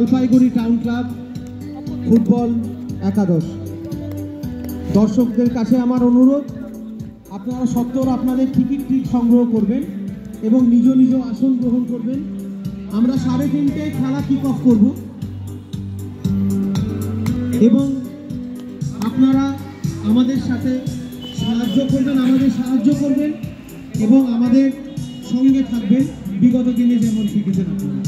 Jalpaiguri town club, football একাদশ। দর্শকদের কাছে আমার অনুরোধ, আপনারা সত্তর আপনাদের টিকিটটি সংগ্রহ করবেন এবং নিজ নিজ আসন গ্রহণ করবেন। আমরা সাড়ে তিনটেয় খেলা কিক অফ করব। এবং আপনারা আমাদের সাথে সাহায্য করবেন, আমাদের সাহায্য করবেন এবং আমাদের সঙ্গে থাকবেন। বিগত দিনে যেমন শিখেছেন আপনারা।